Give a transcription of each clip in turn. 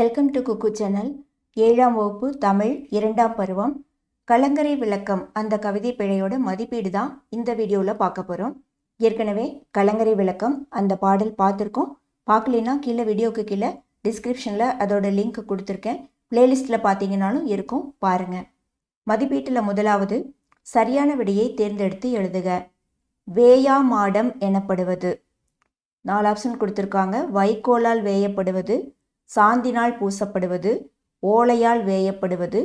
Welcome to cook channel ஏழாம் வகுப்பு தமிழ் இரண்டாம் பருவம். கலங்கரை விளக்கம் அந்த கவிதை பிழையோட மதிப்பீடு தான் இந்த வீடியோவில் பார்க்க போகிறோம் ஏற்கனவே கலங்கரை விளக்கம் அந்த பாடல் பார்த்துருக்கோம். பார்க்கலைன்னா கீழே வீடியோக்கு கீழே டிஸ்கிரிப்ஷனில் அதோட லிங்க் கொடுத்துருக்கேன். பிளேலிஸ்ட்டில் பார்த்தீங்கன்னாலும் இருக்கும். பாருங்கள் மதிப்பீட்டில் முதலாவது சரியான விடையை தேர்ந்தெடுத்து எழுதுக. வேயா மாடம் எனப்படுவது. நாலு ஆப்ஷன் கொடுத்துருக்காங்க. வைக்கோலால் வேயப்படுவது சாந்தினால் பூசப்படுவது ஓலையால் வேயப்படுவது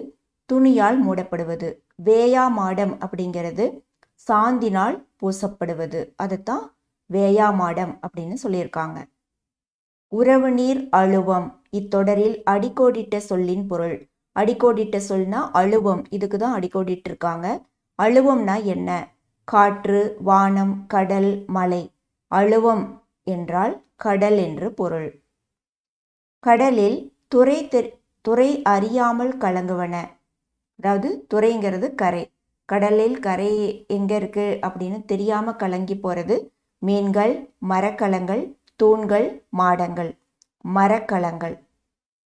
துணியால் மூடப்படுவது. வேயா மாடம் அப்படிங்கிறது சாந்தினால் பூசப்படுவது. அதைத்தான் வேயா மாடம் அப்படின்னு சொல்லியிருக்காங்க. உறவு நீர் அழுவம். இத்தொடரில் அடிக்கோடிட்ட சொல்லின் பொருள். அடிக்கோடிட்ட சொல்னா அழுவம். இதுக்கு தான் அடிக்கோடிட்டு இருக்காங்க அழுவம்னா என்ன? காற்று வானம் கடல் மலை. அழுவம் என்றால் கடல் என்று பொருள். கடலில் துறை தெ- துறை அறியாமல் கலங்குவன. அதாவது துறைங்கிறது கரை. கடலில் கரை எங்கே இருக்குது அப்படின்னு தெரியாமல் கலங்கி போகிறது மீன்கள் மரக்கலங்கள் தூண்கள் மாடங்கள். மரக்கலங்கள்.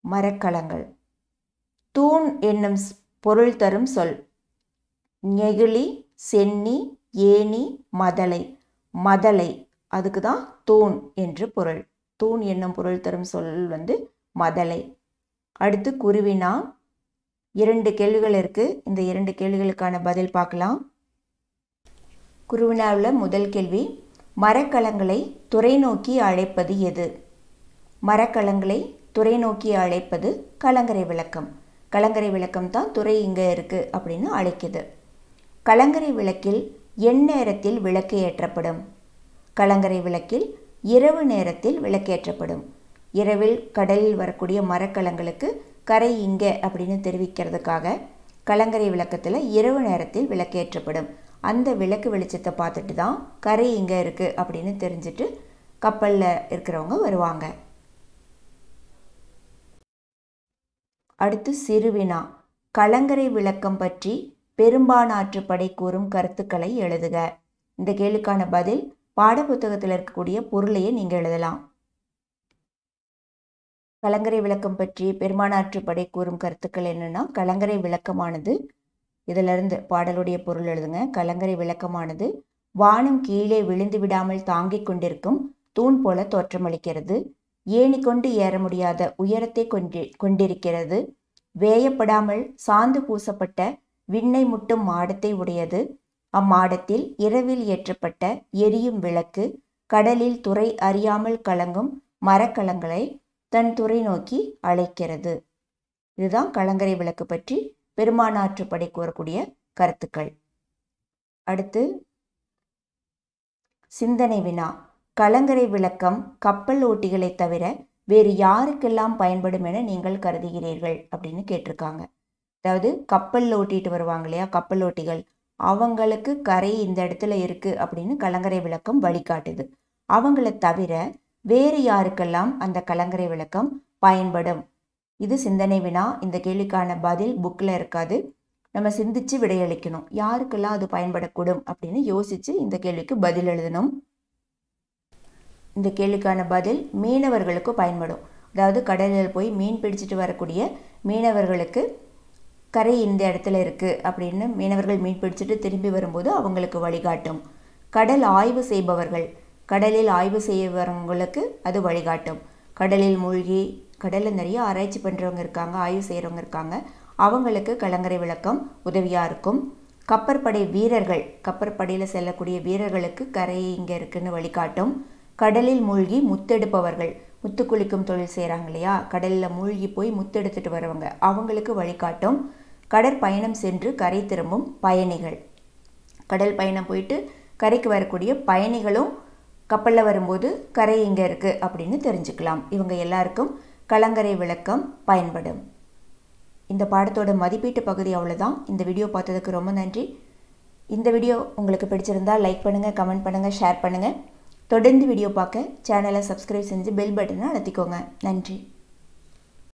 மரக்கலங்கள். தூண் என்னும் பொருள் தரும் சொல். நெகிழி சென்னி ஏணி மதலை. மதலை. அதுக்கு தான் தூண் என்று பொருள். தூண் என்னும் பொருள் தரும் சொல் வந்து மதலை. அடுத்து குருவினா இரண்டு கேள்விகள் இருக்குது இந்த இரண்டு கேள்விகளுக்கான பதில் பார்க்கலாம். குருவினாவில் முதல் கேள்வி மரக்கலங்களை துறை நோக்கி அழைப்பது எது? மரக்கலங்களை துறை நோக்கி அழைப்பது கலங்கரை விளக்கம். கலங்கரை விளக்கம் தான் துறை இங்கே இருக்குது அப்படின்னு அழைக்குது. கலங்கரை விளக்கில் எந்நேரத்தில் விளக்கு ஏற்றப்படும். கலங்கரை விளக்கில் இரவு நேரத்தில் விளக்கேற்றப்படும் இரவில் கடலில் வரக்கூடிய மரக்கலங்களுக்கு கரை இங்கே அப்படின்னு தெரிவிக்கிறதுக்காக கலங்கரை விளக்கத்தில் இரவு நேரத்தில் விளக்கேற்றப்படும். அந்த விளக்கு வெளிச்சத்தை பார்த்துட்டு தான் கரை இங்கே இருக்குது அப்படின்னு தெரிஞ்சுட்டு கப்பலில் இருக்கிறவங்க வருவாங்க. அடுத்து சிறுவினா. கலங்கரை விளக்கம் பற்றி பெரும்பானாற்றுப்படை கூறும் கருத்துக்களை எழுதுக. இந்த கேள்விக்கான பதில் பாடப்புத்தகத்தில் இருக்கக்கூடிய பொருளையே நீங்கள் எழுதலாம். கலங்கரை விளக்கம் பற்றி பெருமானாற்றுப்படை கூறும் கருத்துக்கள் என்னென்னா கலங்கரை விளக்கமானது இதிலிருந்து பாடலுடைய பொருள் எழுதுங்க. கலங்கரை விளக்கமானது வானம் கீழே விழுந்து விடாமல் தாங்கிக் கொண்டிருக்கும் தூண் போல தோற்றமளிக்கிறது. ஏணி கொண்டு ஏற முடியாத உயரத்தை கொண்டி கொண்டிருக்கிறது. வேயப்படாமல் சாந்து பூசப்பட்ட விண்ணை முட்டும் மாடத்தை உடையது. அம்மாடத்தில் இரவில் ஏற்றப்பட்ட எரியும் விளக்கு கடலில் துறை அறியாமல் கலங்கும் மரக்கலங்களை தன் துறை நோக்கி அழைக்கிறது. இதுதான் கலங்கரை விளக்கு பற்றி பெருமானாற்றுப்படை கூறக்கூடிய கருத்துக்கள். அடுத்து சிந்தனை வினா. கலங்கரை விளக்கம் கப்பல் ஓட்டிகளை தவிர வேறு யாருக்கெல்லாம் பயன்படும் என நீங்கள் கருதுகிறீர்கள் அப்படின்னு கேட்டிருக்காங்க. அதாவது கப்பல் ஓட்டிட்டு வருவாங்க இல்லையா கப்பல் ஓட்டிகள். அவங்களுக்கு கரை இந்த இடத்துல இருக்கு அப்படின்னு கலங்கரை விளக்கம் வழிகாட்டுது. அவங்கள தவிர வேறு யாருக்கெல்லாம் அந்த கலங்கரை விளக்கம் பயன்படும்? இது சிந்தனை வினா. இந்த கேள்விக்கான பதில் புக்கில் இருக்காது. நம்ம சிந்திச்சு விடையளிக்கணும். யாருக்கெல்லாம் அது பயன்படக்கூடும் அப்படின்னு யோசிச்சு இந்த கேள்விக்கு பதில் எழுதணும். இந்த கேள்விக்கான பதில் மீனவர்களுக்கு பயன்படும். அதாவது கடலில் போய் மீன் பிடிச்சிட்டு வரக்கூடிய மீனவர்களுக்கு கரை இந்த இடத்துல இருக்குது அப்படின்னு மீனவர்கள் மீன் பிடிச்சிட்டு திரும்பி வரும்போது அவங்களுக்கு வழிகாட்டும். கடல் ஆய்வு செய்பவர்கள். கடலில் ஆய்வு செய்பவங்களுக்கு அது வழிகாட்டும். கடலில் மூழ்கி கடலில் நிறைய ஆராய்ச்சி பண்ணுறவங்க இருக்காங்க ஆய்வு செய்கிறவங்க இருக்காங்க. அவங்களுக்கு கலங்கரை விளக்கம் உதவியாக இருக்கும். கப்பற்படை வீரர்கள் கப்பற்படையில் செல்லக்கூடிய வீரர்களுக்கு கரை இங்கே இருக்குன்னு வழிகாட்டும். கடலில் மூழ்கி முத்தெடுப்பவர்கள் முத்து குளிக்கும் தொழில் செய்கிறாங்க இல்லையா? கடலில் மூழ்கி போய் முத்தெடுத்துட்டு வரவங்க அவங்களுக்கு வழிகாட்டும். கடற்பயணம் சென்று கரை திரும்பும் பயணிகள். கடல் பயணம் போயிட்டு கரைக்கு வரக்கூடிய பயணிகளும் கப்பலில் வரும்போது கரை இங்கே இருக்குது அப்படின்னு தெரிஞ்சுக்கலாம். இவங்க எல்லாருக்கும் கலங்கரை விளக்கம் பயன்படும். இந்த பாடத்தோட மதிப்பீட்டு பகுதி அவ்வளோதான் இந்த வீடியோ பார்த்ததுக்கு ரொம்ப நன்றி. இந்த வீடியோ உங்களுக்கு பிடிச்சிருந்தா லைக் பண்ணுங்கள் கமெண்ட் பண்ணுங்கள் ஷேர் பண்ணுங்கள் தொடர்ந்து வீடியோ பார்க்க சேனலை சப்ஸ்கிரைப் செஞ்சு பெல் பட்டனை அழுத்திக்கோங்க. நன்றி.